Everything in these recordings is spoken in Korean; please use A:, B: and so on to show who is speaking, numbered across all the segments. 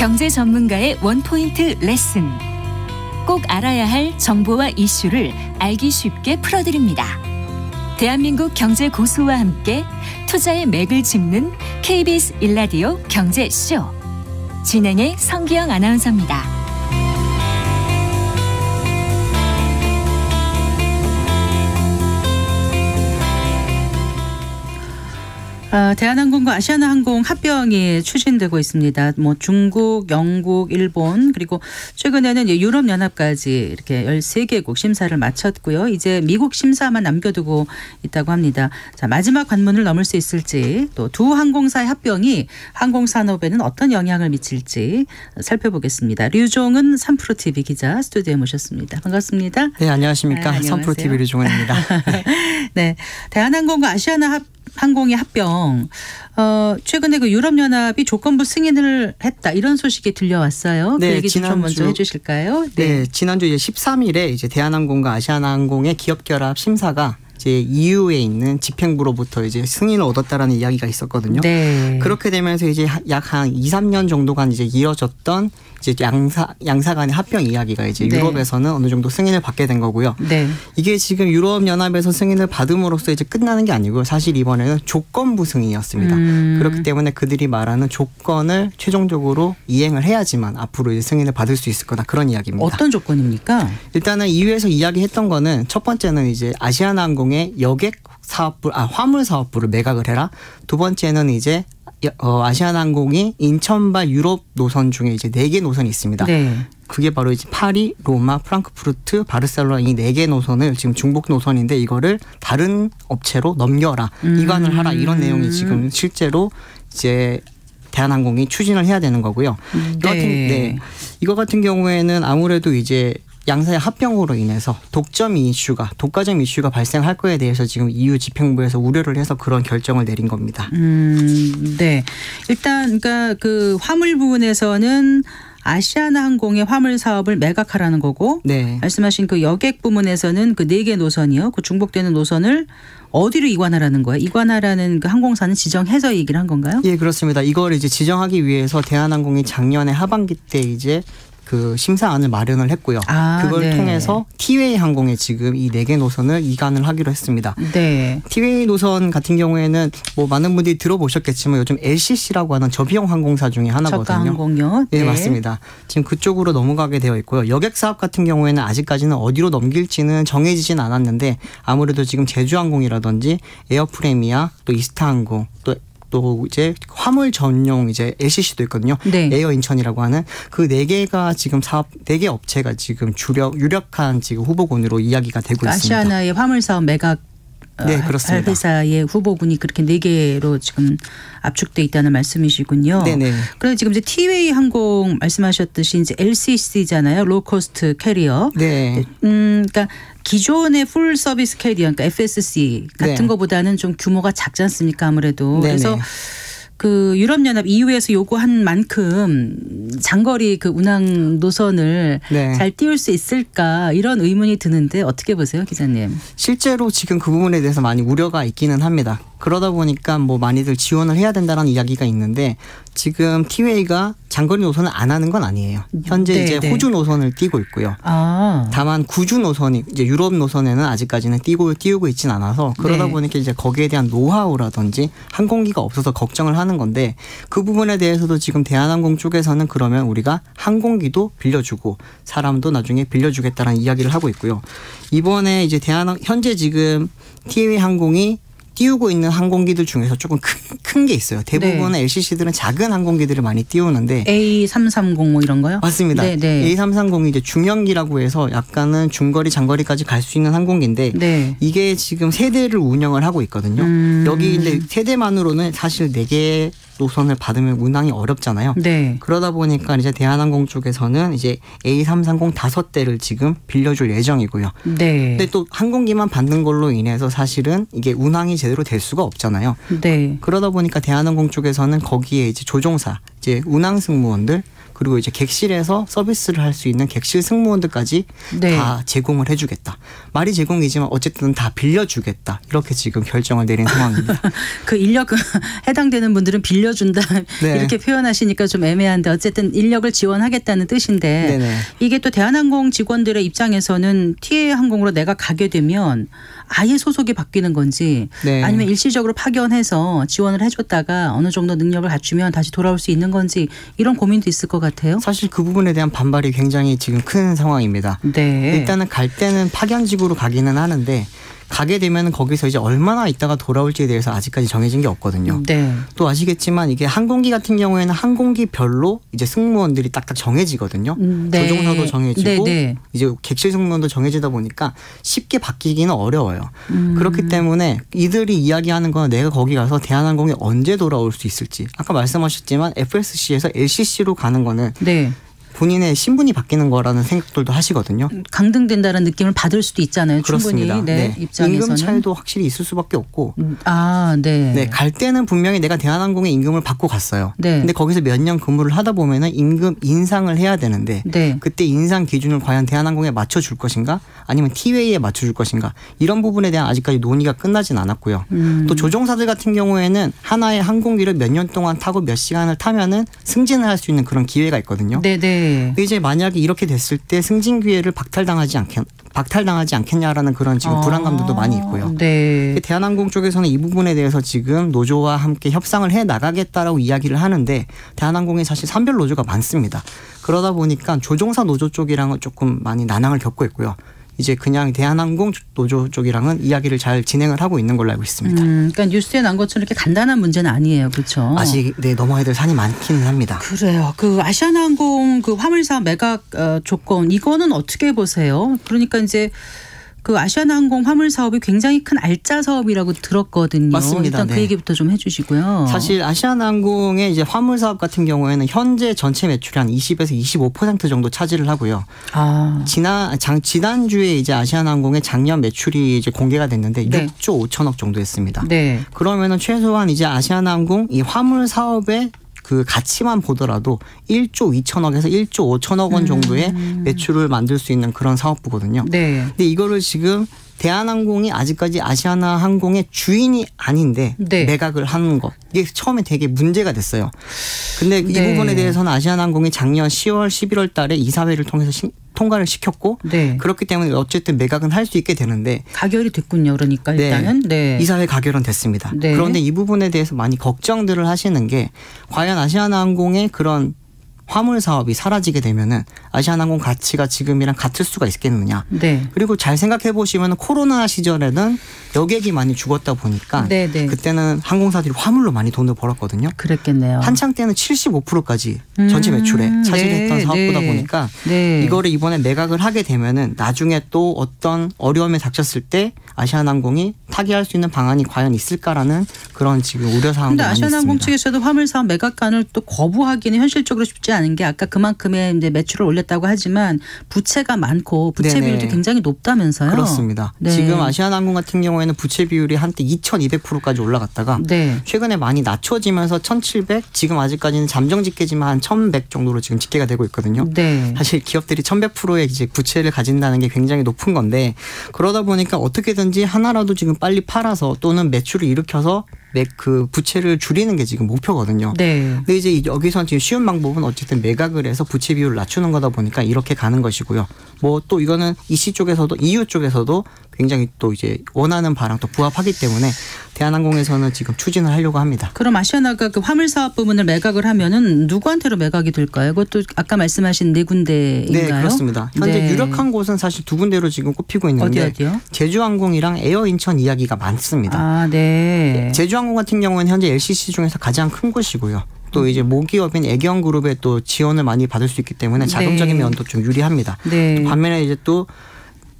A: 경제 전문가의 원포인트 레슨. 꼭 알아야 할 정보와 이슈를 알기 쉽게 풀어드립니다. 대한민국 경제 고수와 함께 투자의 맥을 짚는 KBS 일라디오 경제쇼. 진행의 성기영 아나운서입니다.
B: 어, 대한항공과 아시아나항공 합병이 추진되고 있습니다. 뭐 중국, 영국, 일본 그리고 최근에는 유럽 연합까지 이렇게 13개국 심사를 마쳤고요. 이제 미국 심사만 남겨두고 있다고 합니다. 자, 마지막 관문을 넘을 수 있을지 또 두 항공사의 합병이 항공 산업에는 어떤 영향을 미칠지 살펴보겠습니다. 류종은 3프로TV 기자 스튜디오에 모셨습니다. 반갑습니다.
C: 네, 안녕하십니까. 네, 3프로TV 류종은입니다.
B: 네. 대한항공과 아시아나 합 항공의 합병 어, 최근에 그 유럽 연합이 조건부 승인을 했다 이런 소식이 들려왔어요. 그 네, 그 얘기 지난주, 좀 먼저 해주실까요?
C: 네, 네 지난주 이제 13일에 이제 대한항공과 아시아나항공의 기업 결합 심사가 이제 EU에 있는 집행부로부터 이제 승인을 얻었다라는 이야기가 있었거든요. 네. 그렇게 되면서 이제 약 한 2, 3년 정도간 이제 이어졌던 이제 양사 양사 간의 합병 이야기가 이제 네. 유럽에서는 어느 정도 승인을 받게 된 거고요. 네. 이게 지금 유럽 연합에서 승인을 받음으로써 이제 끝나는 게 아니고요. 사실 이번에는 조건부 승인이었습니다. 음. 그렇기 때문에 그들이 말하는 조건을 최종적으로 이행을 해야지만 앞으로 이제 승인을 받을 수 있을 거다 그런 이야기입니다.
B: 어떤 조건입니까?
C: 일단은 EU에서 이야기했던 거는 첫 번째는 이제 아시아나 항공 의 여객 사업부 아 화물 사업부를 매각을 해라. 두 번째는 이제 어, 아시아나항공이 인천발 유럽 노선 중에 이제 네 개 노선이 있습니다. 네. 그게 바로 이제 파리, 로마, 프랑크푸르트, 바르셀로나 이 네 개 노선을 지금 중복 노선인데 이거를 다른 업체로 넘겨라, 음. 이관을 하라 이런 내용이 지금 실제로 이제 대한항공이 추진을 해야 되는 거고요. 네. 이거 같은, 네. 이거 같은 경우에는 아무래도 이제 양사의 합병으로 인해서 독점 이슈가 독과점 이슈가 발생할 거에 대해서 지금 EU 집행부에서 우려를 해서 그런 결정을 내린 겁니다.
B: 음, 네. 일단 그러니까 그 화물 부분에서는 아시아나 항공의 화물 사업을 매각하라는 거고 네. 말씀하신 그 여객 부문에서는 그 네 개 노선이요. 그 중복되는 노선을 어디로 이관하라는 거예요? 이관하라는 그 항공사는 지정해서 얘기를 한 건가요?
C: 예, 그렇습니다. 이걸 이제 지정하기 위해서 대한항공이 작년에 하반기 때 이제 그 심사안을 마련을 했고요. 아, 그걸 네. 통해서 티웨이 항공에 지금 이 네 개 노선을 이관을 하기로 했습니다. 네. 티웨이 노선 같은 경우에는 뭐 많은 분들이 들어보셨겠지만 요즘 LCC라고 하는 저비용 항공사 중에 하나거든요.
B: 항공요.
C: 네. 네, 맞습니다. 지금 그쪽으로 넘어가게 되어 있고요. 여객 사업 같은 경우에는 아직까지는 어디로 넘길지는 정해지진 않았는데 아무래도 지금 제주항공이라든지 에어프레미아 또 이스타항공 또 또 이제 화물 전용 이제 LCC도 있거든요. 네. 에어 인천이라고 하는 그 네 개가 지금 사업 네 개 업체가 지금 주력 유력한 지금 후보군으로 이야기가 되고 있습니다.
B: 아시아나의 화물 사업 매각 어, 네, 그렇습니다. 회사의 후보군이 그렇게 네 개로 지금 압축돼 있다는 말씀이시군요. 네네. 그래서 지금 이제 티웨이 항공 말씀하셨듯이 이제 LCC잖아요. low cost carrier. 네. 음, 그러니까 기존의 full service carrier, 그러니까 FSC 같은 네. 거보다는 좀 규모가 작지 않습니까? 아무래도 네네. 그래서. 그 유럽연합 EU에서 요구한 만큼 장거리 그 운항 노선을 네. 잘 띄울 수 있을까 이런 의문이 드는데 어떻게 보세요, 기자님?
C: 실제로 지금 그 부분에 대해서 많이 우려가 있기는 합니다. 그러다 보니까 뭐 많이들 지원을 해야 된다는 이야기가 있는데 지금 티웨이가 장거리 노선을 안 하는 건 아니에요. 현재 네, 이제 네. 호주 노선을 띄고 있고요. 아. 다만 구주 노선이 이제 유럽 노선에는 아직까지는 띄고 띄우고 있지는 않아서 그러다 네. 보니까 이제 거기에 대한 노하우라든지 항공기가 없어서 걱정을 하는 건데 그 부분에 대해서도 지금 대한항공 쪽에서는 그러면 우리가 항공기도 빌려주고 사람도 나중에 빌려주겠다는 이야기를 하고 있고요. 이번에 이제 대한 현재 지금 티웨이 항공이 띄우고 있는 항공기들 중에서 조금 큰 게 있어요. 대부분의 네. LCC들은 작은 항공기들을 많이 띄우는데
B: A330 뭐 이런 거요?
C: 맞습니다. 네, 네. A330이 이제 중형기라고 해서 약간은 중거리 장거리까지 갈 수 있는 항공기인데 네. 이게 지금 세 대를 운영을 하고 있거든요. 음. 여기 이제 세대만으로는 사실 4개 노선을 받으면 운항이 어렵잖아요. 네. 그러다 보니까 이제 대한항공 쪽에서는 이제 A330 다섯 대를 지금 빌려줄 예정이고요. 네. 근데 또 항공기만 받는 걸로 인해서 사실은 이게 운항이 제대로 될 수가 없잖아요. 네. 그러다 보니까 대한항공 쪽에서는 거기에 이제 조종사, 이제 운항 승무원들 그리고 이제 객실에서 서비스를 할 수 있는 객실 승무원들까지 네. 다 제공을 해주겠다. 말이 제공이지만 어쨌든 다 빌려주겠다. 이렇게 지금 결정을 내린 상황입니다.
B: 그 인력 해당되는 분들은 빌려준다 네. 이렇게 표현하시니까 좀 애매한데 어쨌든 인력을 지원하겠다는 뜻인데 네네. 이게 또 대한항공 직원들의 입장에서는 TA 항공으로 내가 가게 되면 아예 소속이 바뀌는 건지 네. 아니면 일시적으로 파견해서 지원을 해줬다가 어느 정도 능력을 갖추면 다시 돌아올 수 있는 건지 이런 고민도 있을 것 같아요.
C: 사실 그 부분에 대한 반발이 굉장히 지금 큰 상황입니다. 네. 일단은 갈 때는 파견직으로 가기는 하는데 가게 되면 거기서 이제 얼마나 있다가 돌아올지에 대해서 아직까지 정해진 게 없거든요. 네. 또 아시겠지만 이게 항공기 같은 경우에는 항공기별로 이제 승무원들이 딱딱 정해지거든요. 음, 네. 조종사도 정해지고 네, 네. 이제 객실 승무원도 정해지다 보니까 쉽게 바뀌기는 어려워요. 음. 그렇기 때문에 이들이 이야기하는 건 내가 거기 가서 대한항공이 언제 돌아올 수 있을지 아까 말씀하셨지만 FSC에서 LCC로 가는 거는 네. 본인의 신분이 바뀌는 거라는 생각들도 하시거든요.
B: 강등된다는 느낌을 받을 수도 있잖아요. 그렇습니다. 충분히 네, 네. 입장에서는
C: 임금 차이도 확실히 있을 수밖에 없고.
B: 음, 아, 네.
C: 네, 갈 때는 분명히 내가 대한항공의 임금을 받고 갔어요. 네. 근데 거기서 몇 년 근무를 하다 보면은 임금 인상을 해야 되는데 네. 그때 인상 기준을 과연 대한항공에 맞춰 줄 것인가 아니면 티웨이에 맞춰 줄 것인가 이런 부분에 대한 아직까지 논의가 끝나진 않았고요. 음. 또 조종사들 같은 경우에는 하나의 항공기를 몇 년 동안 타고 몇 시간을 타면은 승진을 할 수 있는 그런 기회가 있거든요. 네, 네. 네. 이제 만약에 이렇게 됐을 때 승진 기회를 박탈당하지 않겠 박탈당하지 않겠냐라는 그런 지금 아, 불안감들도 많이 있고요. 네. 대한항공 쪽에서는 이 부분에 대해서 지금 노조와 함께 협상을 해 나가겠다라고 이야기를 하는데 대한항공이 사실 산별 노조가 많습니다. 그러다 보니까 조종사 노조 쪽이랑은 조금 많이 난항을 겪고 있고요. 이제 그냥 대한항공 노조 쪽이랑은 이야기를 잘 진행을 하고 있는 걸로 알고 있습니다.
B: 음, 그러니까 뉴스에 난 것처럼 이렇게 간단한 문제는 아니에요, 그렇죠?
C: 아직 네 넘어야 될 산이 많기는 합니다.
B: 그래요. 그 아시아나항공 그 화물사 매각 어, 조건 이거는 어떻게 보세요? 그러니까 이제 그 아시아나항공 화물 사업이 굉장히 큰 알짜 사업이라고 들었거든요.
C: 맞습니다.
B: 일단 그 네. 얘기부터 좀 해주시고요.
C: 사실 아시아나항공의 이제 화물 사업 같은 경우에는 현재 전체 매출이 한 20에서 25% 정도 차지를 하고요. 아. 지난 장 지난 주에 이제 아시아나항공의 작년 매출이 이제 공개가 됐는데 네. 6조 5천억 정도였습니다. 네. 그러면은 최소한 이제 아시아나항공 이 화물 사업의 그 가치만 보더라도 1조 2천억에서 1조 5천억 원 정도의 음. 매출을 만들 수 있는 그런 사업부거든요. 네. 근데 이거를 지금 대한항공이 아직까지 아시아나 항공의 주인이 아닌데 네. 매각을 하는 것 이게 처음에 되게 문제가 됐어요. 근데 네. 이 부분에 대해서는 아시아나 항공이 작년 10월 11월 달에 이사회를 통해서 시, 통과를 시켰고 네. 그렇기 때문에 어쨌든 매각은 할 수 있게 되는데
B: 가결이 됐군요. 그러니까 네. 일단은 네.
C: 이사회 가결은 됐습니다. 네. 그런데 이 부분에 대해서 많이 걱정들을 하시는 게 과연 아시아나항공의 그런 화물 사업이 사라지게 되면은 아시아나항공 가치가 지금이랑 같을 수가 있겠느냐. 네. 그리고 잘 생각해 보시면 코로나 시절에는 여객이 많이 죽었다 보니까 네네. 네. 그때는 항공사들이 화물로 많이 돈을 벌었거든요.
B: 그랬겠네요.
C: 한창 때는 75%까지 전체 매출에 음, 차지했던 네, 사업보다 네. 보니까 네. 이거를 이번에 매각을 하게 되면은 나중에 또 어떤 어려움에 닥쳤을 때 아시아나항공이 타개할 수 있는 방안이 과연 있을까라는 그런 지금 우려 사항도 많이 있습니다.
B: 아시아나항공 측에서도 화물 사업 매각안을 또 거부하기는 현실적으로 쉽지 않은 게 아까 그만큼의 이제 매출을 올렸다고 하지만 부채가 많고 부채. 비율도 굉장히 높다면서요.
C: 그렇습니다. 네. 지금 아시아나항공 같은 경우에는 부채 비율이 한때 2,200%까지 올라갔다가 네. 최근에 많이 낮춰지면서 1,700 지금 아직까지는 잠정 집계지만 한 1,100 정도로 지금 집계가 되고 있거든요. 네. 사실 기업들이 1,100%의 이제 부채를 가진다는 게 굉장히 높은 건데 그러다 보니까 어떻게든 지 하나라도 지금 빨리 팔아서 또는 매출을 일으켜서 그 부채를 줄이는 게 지금 목표거든요. 네. 근데 이제 여기서 지금 쉬운 방법은 어쨌든 매각을 해서 부채 비율을 낮추는 거다 보니까 이렇게 가는 것이고요. 뭐 또 이거는 이씨 쪽에서도 EU 쪽에서도 굉장히 또 이제 원하는 바랑 또 부합하기 때문에 대한항공에서는 지금 추진을 하려고 합니다.
B: 그럼 아시아나가 그 화물 사업 부분을 매각을 하면은 누구한테로 매각이 될까요? 그것도 아까 말씀하신 네 군데인가요?
C: 네, 그렇습니다. 현재 네. 유력한 곳은 사실 두 군데로 지금 꼽히고 있는데 어디 어디요? 제주항공이랑 에어 인천 이야기가 많습니다. 아, 네. 제주항공 같은 경우는 현재 LCC 중에서 가장 큰 곳이고요. 또 이제 모기업인 애경그룹에 또 지원을 많이 받을 수 있기 때문에 자동적인 네. 면도 좀 유리합니다. 네. 반면에 이제 또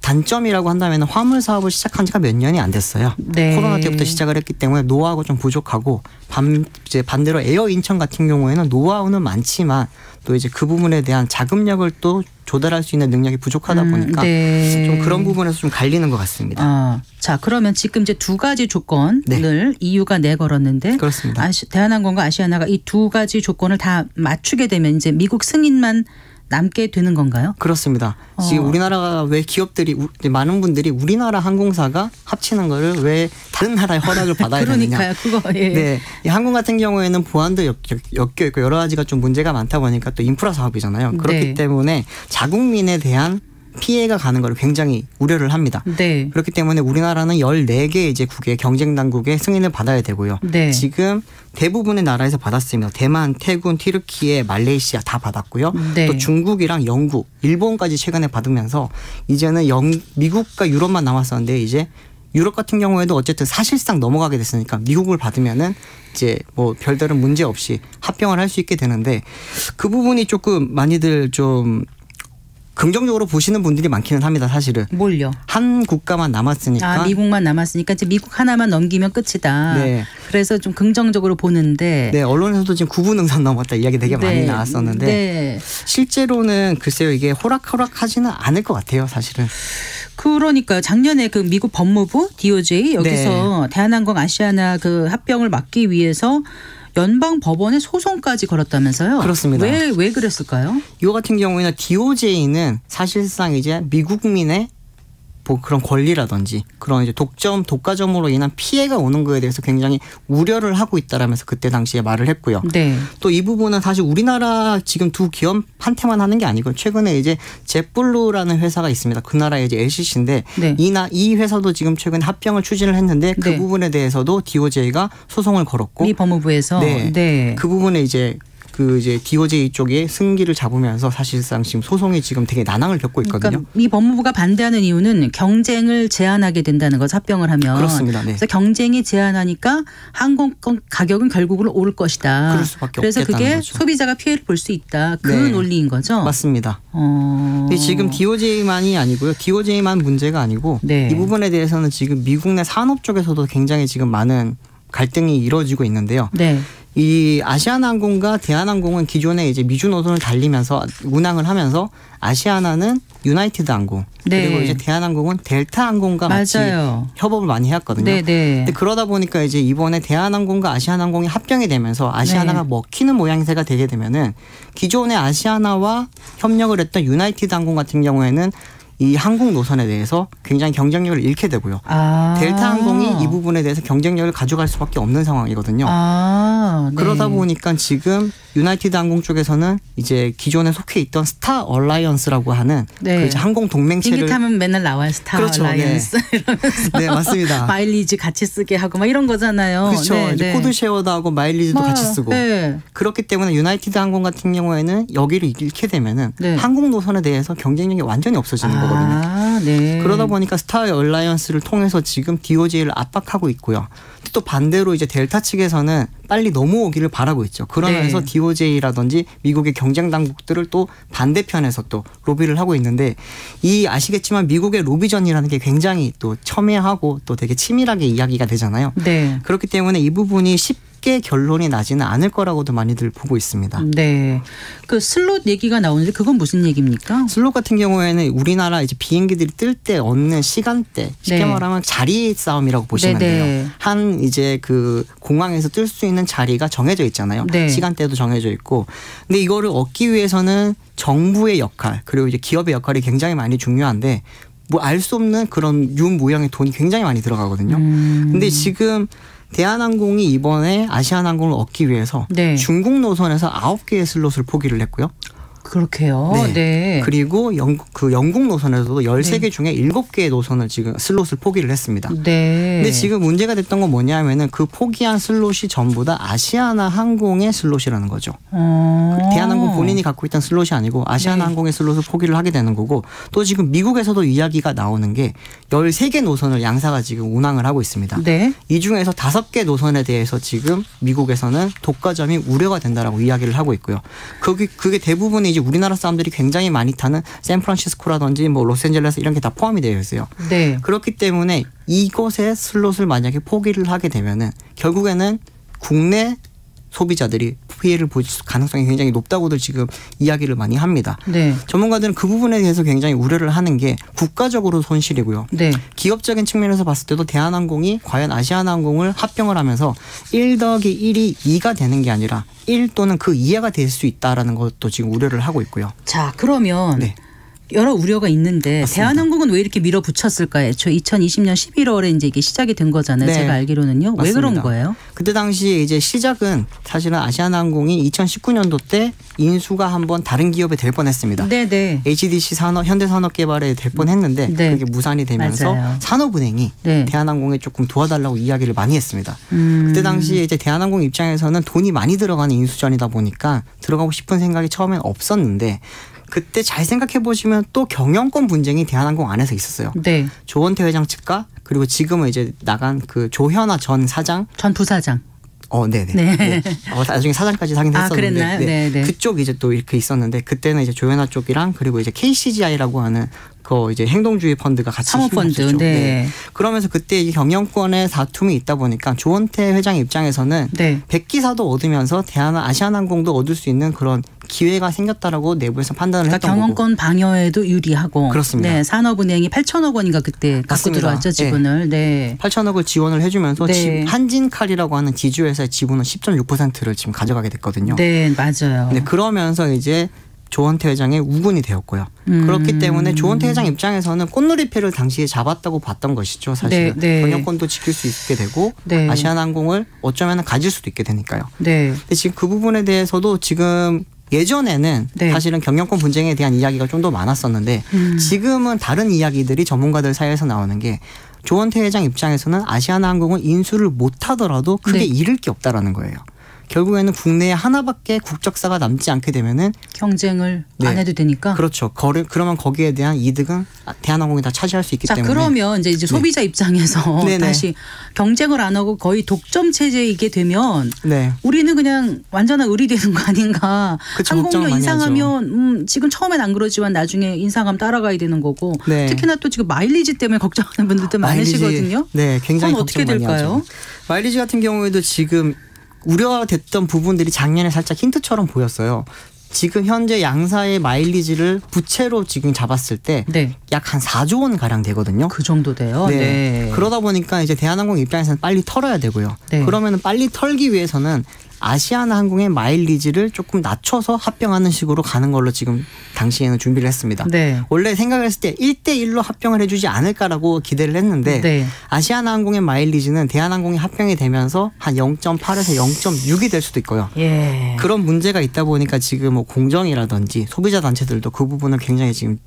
C: 단점이라고 한다면 화물 사업을 시작한 지가 몇 년이 안 됐어요. 네. 코로나 때부터 시작을 했기 때문에 노하우가 좀 부족하고 반, 이제 반대로 에어 인천 같은 경우에는 노하우는 많지만 또 이제 그 부분에 대한 자금력을 또 조달할 수 있는 능력이 부족하다 음, 보니까 음, 네. 좀 그런 부분에서 좀 갈리는 것 같습니다. 아,
B: 자 그러면 지금 이제 두 가지 조건을 네. EU가 내걸었는데
C: 그렇습니다.
B: 아시, 대한항공과 아시아나가 이 두 가지 조건을 다 맞추게 되면 이제 미국 승인만 남게 되는 건가요?
C: 그렇습니다. 어. 지금 우리나라가 왜 기업들이 많은 분들이 우리나라 항공사가 합치는 거를 왜 다른 나라의 허락을 받아야
B: 그러니까요. 되느냐. 그거 예.
C: 네. 이 항공 같은 경우에는 보안도 엮 여 있고 여러 가지가 좀 문제가 많다 보니까 또 인프라 사업이잖아요. 그렇기 네. 때문에 자국민에 대한 피해가 가는 걸 굉장히 우려를 합니다. 네. 그렇기 때문에 우리나라는 14개 이제 국의 경쟁 당국의 승인을 받아야 되고요. 네. 지금 대부분의 나라에서 받았습니다. 대만, 태군, 티르키예, 말레이시아 다 받았고요. 네. 또 중국이랑 영국, 일본까지 최근에 받으면서 이제는 영, 미국과 유럽만 남았었는데 이제 유럽 같은 경우에도 어쨌든 사실상 넘어가게 됐으니까 미국을 받으면은 이제 뭐 별다른 문제 없이 합병을 할 수 있게 되는데 그 부분이 조금 많이들 좀 긍정적으로 보시는 분들이 많기는 합니다. 사실은.
B: 뭘요?
C: 한 국가만 남았으니까.
B: 아, 미국만 남았으니까 이제 미국 하나만 넘기면 끝이다. 네. 그래서 좀 긍정적으로 보는데.
C: 네, 언론에서도 지금 9분 응산 넘었다 이야기 되게 네. 많이 나왔었는데 네. 실제로는 글쎄요 이게 호락호락하지는 않을 것 같아요. 사실은.
B: 그러니까요. 작년에 그 미국 법무부 DOJ 여기서 네. 대한항공 아시아나 그 합병을 막기 위해서 연방 법원에 소송까지 걸었다면서요?
C: 그렇습니다.
B: 왜, 왜 그랬을까요?
C: 이거 같은 경우에는 DOJ는 사실상 이제 미국민의 뭐 그런 권리라든지 그런 이제 독점 독과점으로 인한 피해가 오는 거에 대해서 굉장히 우려를 하고 있다라면서 그때 당시에 말을 했고요. 네. 또 이 부분은 사실 우리나라 지금 두 기업한테만 하는 게 아니고 최근에 이제 제블루라는 회사가 있습니다. 그 나라의 이제 LCC인데 네. 이나 이 회사도 지금 최근에 합병을 추진을 했는데 그 네. 부분에 대해서도 DOJ가 소송을 걸었고
B: 미 법무부에서
C: 네. 네. 그 부분에 이제 그 이제 DOJ 쪽에 승기를 잡으면서 사실상 지금 소송이 지금 되게 난항을 겪고 있거든요. 그러니까
B: 이 법무부가 반대하는 이유는 경쟁을 제한하게 된다는 거죠. 합병을 하면.
C: 그렇습니다. 네.
B: 그래서 경쟁이 제한하니까 항공권 가격은 결국은 오를 것이다. 그래서 그게
C: 거죠.
B: 소비자가 피해를 볼 수 있다. 그 네. 논리인 거죠.
C: 맞습니다. 어. 지금 DOJ만이 아니고요. DOJ만 문제가 아니고 네. 이 부분에 대해서는 지금 미국 내 산업 쪽에서도 굉장히 지금 많은 갈등이 이루어지고 있는데요. 네. 이 아시아나항공과 대한항공은 기존에 이제 미주 노선을 달리면서 운항을 하면서 아시아나는 유나이티드 항공 네. 그리고 이제 대한항공은 델타 항공과 같이 협업을 많이 해왔거든요. 네, 네. 근데 그러다 보니까 이제 이번에 대한항공과 아시아나항공이 합병이 되면서 아시아나가 네. 먹히는 모양새가 되게 되면은 기존의 아시아나와 협력을 했던 유나이티드 항공 같은 경우에는 이 항공 노선에 대해서 굉장히 경쟁력을 잃게 되고요. 아. 델타 항공이 이 부분에 대해서 경쟁력을 가져갈 수밖에 없는 상황이거든요. 아. 네. 그러다 보니까 지금 유나이티드 항공 쪽에서는 이제 기존에 속해 있던 Star Alliance라고 하는 네. 그 이제 항공 동맹체를
B: 비행기 타면 맨날 나와요 스타 그렇죠. Alliance 네.
C: 네 맞습니다
B: 마일리지 같이 쓰게 하고 막 이런 거잖아요.
C: 그렇죠. 네, 이제 네. 코드 share도 하고 마일리지도 뭐, 같이 쓰고 네. 그렇기 때문에 유나이티드 항공 같은 경우에는 여기를 잃게 되면은 네. 항공 노선에 대해서 경쟁력이 완전히 없어지는 아, 거 거든요. 그러다 보니까 Star Alliance를 통해서 지금 DOJ를 압박하고 있고요. 또 반대로 이제 델타 측에서는 빨리 넘어오기를 바라고 있죠. 그러면서 네. DOJ라든지 미국의 경쟁 당국들을 또 반대편에서 또 로비를 하고 있는데 이 아시겠지만 미국의 로비전이라는 게 굉장히 또 첨예하고 또 되게 치밀하게 이야기가 되잖아요. 네. 그렇기 때문에 이 부분이 쉽 쉽게 결론이 나지는 않을 거라고도 많이들 보고 있습니다.
B: 네. 그 슬롯 얘기가 나오는데 그건 무슨 얘기입니까?
C: 슬롯 같은 경우에는 우리나라 이제 비행기들이 뜰 때 얻는 시간대 쉽게 네. 말하면 자리 싸움이라고 보시면 네네. 돼요. 네. 한 이제 그 공항에서 뜰 수 있는 자리가 정해져 있잖아요. 네. 시간대도 정해져 있고. 근데 이거를 얻기 위해서는 정부의 역할 그리고 이제 기업의 역할이 굉장히 많이 중요한데 뭐 알 수 없는 그런 유무형의 돈이 굉장히 많이 들어가거든요. 음. 근데 지금 대한항공이 이번에 아시아나항공을 얻기 위해서 네. 중국 노선에서 아홉 개의 슬롯을 포기를 했고요.
B: 그렇게요. 네. 네.
C: 그리고 영국 그 영국 노선에서도 13개 네. 중에 7개의 노선을 지금 슬롯을 포기를 했습니다. 네. 근데 지금 문제가 됐던 건 뭐냐면은 그 포기한 슬롯이 전부 다 아시아나 항공의 슬롯이라는 거죠. 어. 대한항공 본인이 갖고 있던 슬롯이 아니고 아시아나 네. 항공의 슬롯을 포기를 하게 되는 거고 또 지금 미국에서도 이야기가 나오는 게 13개 노선을 양사가 지금 운항을 하고 있습니다. 네. 이 중에서 5개 노선에 대해서 지금 미국에서는 독과점이 우려가 된다라고 이야기를 하고 있고요. 그게 그게 대부분이 이제 우리나라 사람들이 굉장히 많이 타는 샌프란시스코라든지 뭐 로스앤젤레스 이런 게 다 포함이 되어 있어요. 네. 그렇기 때문에 이곳의 슬롯을 만약에 포기를 하게 되면은 결국에는 국내 소비자들이 피해를 볼 가능성이 굉장히 높다고들 지금 이야기를 많이 합니다. 네. 전문가들은 그 부분에 대해서 굉장히 우려를 하는 게 국가적으로 손실이고요. 네. 기업적인 측면에서 봤을 때도 대한항공이 과연 아시아나항공을 합병을 하면서 1 더하기 1이 2가 되는 게 아니라 1 또는 그 이하가 될 수 있다라는 것도 지금 우려를 하고 있고요.
B: 자, 그러면 네. 여러 우려가 있는데 맞습니다. 대한항공은 왜 이렇게 밀어붙였을까요? 저 2020년 11월에 이제 이게 시작이 된 거잖아요. 네. 제가 알기로는요. 맞습니다. 왜 그런 거예요?
C: 그때 당시 이제 시작은 사실은 아시아나항공이 2019년도 때 인수가 한번 다른 기업에 될 뻔했습니다. 네네. 네. HDC 산업 현대산업개발에 될 뻔했는데 네. 그게 무산이 되면서 맞아요. 산업은행이 네. 대한항공에 조금 도와달라고 이야기를 많이 했습니다. 음. 그때 당시에 이제 대한항공 입장에서는 돈이 많이 들어가는 인수전이다 보니까 들어가고 싶은 생각이 처음엔 없었는데 그때 잘 생각해 보시면 또 경영권 분쟁이 대한항공 안에서 있었어요. 네. 조원태 회장 측과 그리고 지금은 이제 나간 그 조현아 전 사장,
B: 전 부사장.
C: 어, 네네. 네. 네. 어, 나중에 사장까지 하긴 아, 했었는데. 아, 네. 네. 네. 그쪽 이제 또 이렇게 있었는데 그때는 이제 조현아 쪽이랑 그리고 이제 KCGI라고 하는 그 이제 행동주의 펀드가 같이
B: 사모펀드. 네. 네.
C: 그러면서 그때 이 경영권의 다툼이 있다 보니까 조원태 회장 입장에서는 네. 백기사도 얻으면서 대한 아시아나항공도 얻을 수 있는 그런 기회가 생겼다라고 내부에서 판단을 그러니까
B: 했던 경영권 거고. 방어에도 유리하고
C: 그렇습니다.
B: 네, 산업은행이 8천억 원인가 그때 갖고 맞습니다. 들어왔죠 지분을. 네.
C: 네. 8천억을 지원을 해주면서 네. 한진칼이라고 하는 지주회사의 지분은 10.6%를 지금 가져가게 됐거든요.
B: 네, 맞아요.
C: 네, 그러면서 이제 조원태 회장의 우군이 되었고요. 음. 그렇기 때문에 조원태 회장 입장에서는 꽃놀이패를 당시에 잡았다고 봤던 것이죠. 사실은 네, 네. 경영권도 지킬 수 있게 되고 네. 아시아나항공을 어쩌면 가질 수도 있게 되니까요. 네. 근데 지금 그 부분에 대해서도 지금 예전에는 네. 사실은 경영권 분쟁에 대한 이야기가 좀 더 많았었는데 음. 지금은 다른 이야기들이 전문가들 사이에서 나오는 게 조원태 회장 입장에서는 아시아나 항공은 인수를 못하더라도 크게 네. 잃을 게 없다라는 거예요. 결국에는 국내에 하나밖에 국적사가 남지 않게 되면은
B: 경쟁을 네. 안 해도 되니까
C: 그렇죠. 거를 그러면 거기에 대한 이득은 대한항공이 다 차지할 수 있기
B: 자,
C: 때문에
B: 그러면 이제 이제 네. 소비자 네. 입장에서 다시 경쟁을 안 하고 거의 독점 체제이게 되면 네. 우리는 그냥 완전한 의리 되는 거 아닌가? 그쵸, 항공료 인상하면 음, 지금 처음엔 안 그러지만 나중에 인상하면 따라가야 되는 거고 네. 특히나 또 지금 마일리지 때문에 걱정하는 분들도 마일리지, 많으시거든요.
C: 네, 굉장히
B: 어떻게 될까요?
C: 마일리지 같은 경우에도 지금 우려됐던 부분들이 작년에 살짝 힌트처럼 보였어요. 지금 현재 양사의 마일리지를 부채로 지금 잡았을 때 약한 네. 4조 원 가량 되거든요.
B: 그 정도 돼요. 네. 네.
C: 그러다 보니까 이제 대한항공 입장에서는 빨리 털어야 되고요. 네. 그러면 빨리 털기 위해서는 아시아나 항공의 마일리지를 조금 낮춰서 합병하는 식으로 가는 걸로 지금 당시에는 준비를 했습니다. 네. 원래 생각을 했을 때 1대1로 합병을 해주지 않을까라고 기대를 했는데 네. 아시아나 항공의 마일리지는 대한항공이 합병이 되면서 한 0.8에서 0.6이 될 수도 있고요. 예. 그런 문제가 있다 보니까 지금 뭐 공정이라든지 소비자 단체들도 그 부분을 굉장히 지금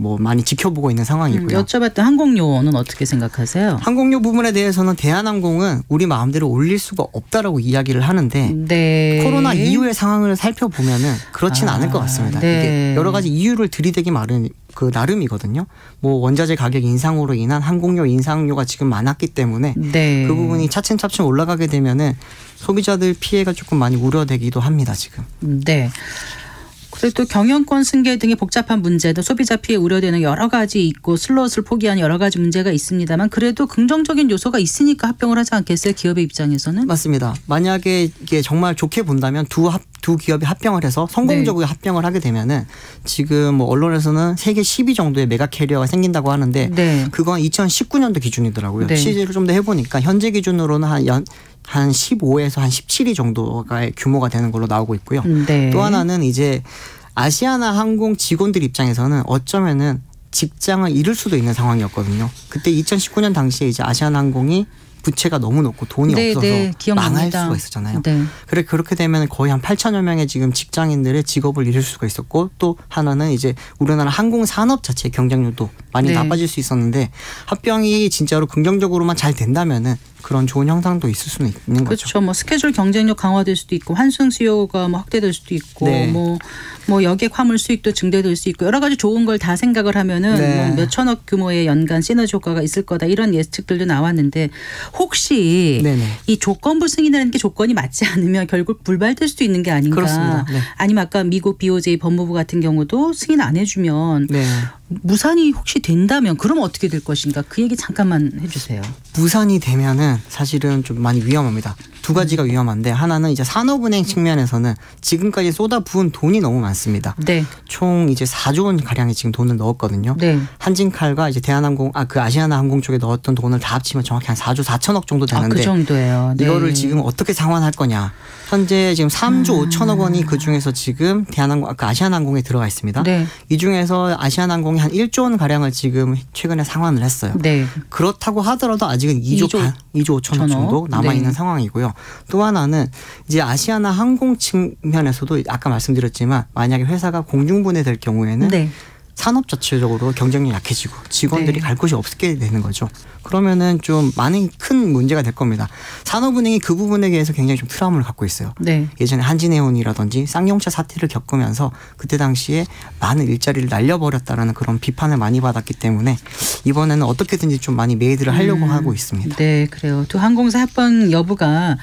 C: 뭐 많이 지켜보고 있는 상황이고요.
B: 음, 여쭤봤던 항공료는 어떻게 생각하세요?
C: 항공료 부분에 대해서는 대한항공은 우리 마음대로 올릴 수가 없다라고 이야기를 하는데 네. 코로나 이후의 상황을 살펴보면은 그렇지는 아, 않을 것 같습니다. 네. 이게 여러 가지 이유를 들이대기 마련 그 나름이거든요. 뭐 원자재 가격 인상으로 인한 항공료 인상료가 지금 많았기 때문에 네. 그 부분이 차츰차츰 올라가게 되면은 소비자들 피해가 조금 많이 우려되기도 합니다. 지금.
B: 네. 그리고 또 경영권 승계 등의 복잡한 문제도 소비자 피해 우려되는 여러 가지 있고 슬롯을 포기한 여러 가지 문제가 있습니다만 그래도 긍정적인 요소가 있으니까 합병을 하지 않겠어요 기업의 입장에서는
C: 맞습니다. 만약에 이게 정말 좋게 본다면 두 합, 두 기업이 합병을 해서 성공적으로 네. 합병을 하게 되면은 지금 뭐 언론에서는 세계 10위 정도의 mega carrier가 생긴다고 하는데 네. 그건 2019년도 기준이더라고요. 네. 취재를 좀 더 해보니까 현재 기준으로는 한 연, 한 15에서 한 17위 정도가 규모가 되는 걸로 나오고 있고요. 네. 또 하나는 이제 아시아나 항공 직원들 입장에서는 어쩌면은 직장을 잃을 수도 있는 상황이었거든요. 그때 2019년 당시에 이제 아시아나 항공이 부채가 너무 높고 돈이 네, 없어서 네, 망할 수가 있었잖아요. 네. 그래 그렇게 되면 거의 한 8천여 명의 지금 직장인들의 직업을 잃을 수가 있었고 또 하나는 이제 우리나라 항공 산업 자체의 경쟁률도 많이 네. 나빠질 수 있었는데 합병이 진짜로 긍정적으로만 잘 된다면은 그런 좋은 형상도 있을 수는 있는
B: 거죠. 그렇죠. 뭐 스케줄 경쟁력 강화될 수도 있고 환승 수요가 뭐 확대될 수도 있고 네. 뭐뭐 여객 화물 수익도 증대될 수 있고 여러 가지 좋은 걸 다 생각을 하면은 네. 뭐 몇 천억 규모의 연간 시너지 효과가 있을 거다 이런 예측들도 나왔는데 혹시 네네. 이 조건부 승인이라는 게 조건이 맞지 않으면 결국 불발될 수도 있는 게 아닌가. 네. 아니면 아까 미국 BOJ 법무부 같은 경우도 승인 안 해주면 네. 무산이 혹시 된다면 그럼 어떻게 될 것인가 그 얘기 잠깐만 해주세요.
C: 무산이 되면은 사실은 좀 많이 위험합니다. 두 가지가 위험한데 하나는 이제 산업은행 측면에서는 지금까지 쏟아부은 돈이 너무 많습니다. 네. 총 이제 4조 원 가량의 지금 돈을 넣었거든요. 네. 한진칼과 이제 대한항공 아 그 아시아나항공 쪽에 넣었던 돈을 다 합치면 정확히 한 4조 4천억 정도 되는데 아, 그
B: 정도예요.
C: 네. 이거를 지금 어떻게 상환할 거냐? 현재 지금 3조 음. 5천억 원이 그 중에서 지금 대한항공 아까 아시아나항공에 들어가 있습니다. 네. 이 중에서 아시아나항공이 한 1조 원 가량을 지금 최근에 상환을 했어요. 네. 그렇다고 하더라도 아직은 2조 2조, 2조 5천억 정도 남아 있는 네. 상황이고요. 또 하나는 이제 아시아나 항공 측면에서도 아까 말씀드렸지만 만약에 회사가 공중분해될 경우에는 네. 산업 자체적으로 경쟁력이 약해지고 직원들이 네. 갈 곳이 없게 되는 거죠. 그러면은 좀 많은 큰 문제가 될 겁니다. 산업은행이 그 부분에 대해서 굉장히 좀 트라우마를 갖고 있어요. 네. 예전에 한진해운이라든지 쌍용차 사태를 겪으면서 그때 당시에 많은 일자리를 날려버렸다라는 그런 비판을 많이 받았기 때문에 이번에는 어떻게든지 좀 많이 made를 하려고 음. 하고 있습니다.
B: 네, 그래요. 두 항공사 합병 여부가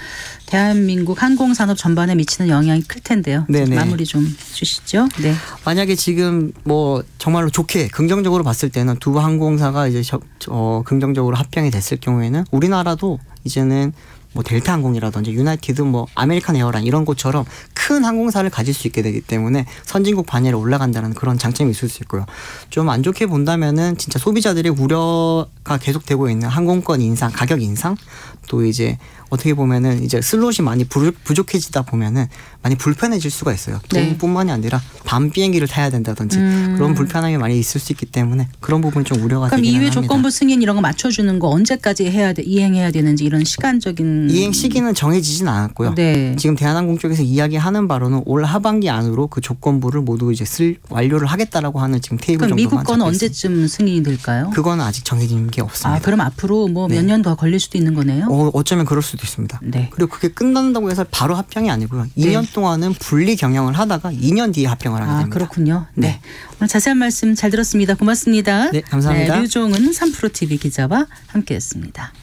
B: 대한민국 항공산업 전반에 미치는 영향이 클 텐데요. 네네. 마무리 좀 주시죠. 네.
C: 만약에 지금 뭐 정말로 좋게 긍정적으로 봤을 때는 두 항공사가 이제 저, 어, 긍정적으로 합병이 됐을 경우에는 우리나라도 이제는 뭐 델타 항공이라든지 유나이티드 뭐 American Airline 이런 곳처럼 큰 항공사를 가질 수 있게 되기 때문에 선진국 반열에 올라간다는 그런 장점이 있을 수 있고요. 좀 안 좋게 본다면은 진짜 소비자들의 우려가 계속되고 있는 항공권 인상, 가격 인상, 또 이제 어떻게 보면은 이제 슬롯이 많이 부족해지다 보면은 많이 불편해질 수가 있어요. 네. 돈뿐만이 아니라 밤 비행기를 타야 된다든지 음. 그런 불편함이 많이 있을 수 있기 때문에 그런 부분 좀 우려가
B: 그럼 이외 조건부 승인 이런 거 맞춰주는 거 언제까지 해야 돼 이행해야 되는지 이런 시간적인
C: 이행 시기는 정해지진 않았고요. 네. 지금 대한항공 쪽에서 이야기하는 바로는 올 하반기 안으로 그 조건부를 모두 이제 쓸 완료를 하겠다라고 하는 지금 테이블 정도만
B: 미국 건 언제쯤 승인이 될까요?
C: 그건 아직 정해진 게 없습니다.
B: 아 그럼 앞으로 뭐 몇 년더 네. 걸릴 수도 있는 거네요.
C: 어, 어쩌면 그럴 수도 있습니다. 네. 그리고 그게 끝난다고 해서 바로 합병이 아니고요. 2년 동안은 분리 경영을 하다가 2년 뒤에 합병을 하게 아, 됩니다.
B: 아, 그렇군요. 네. 네. 오늘 자세한 말씀 잘 들었습니다. 고맙습니다.
C: 네, 감사합니다.
B: 네, 류종은 3프로 TV 기자와 함께했습니다.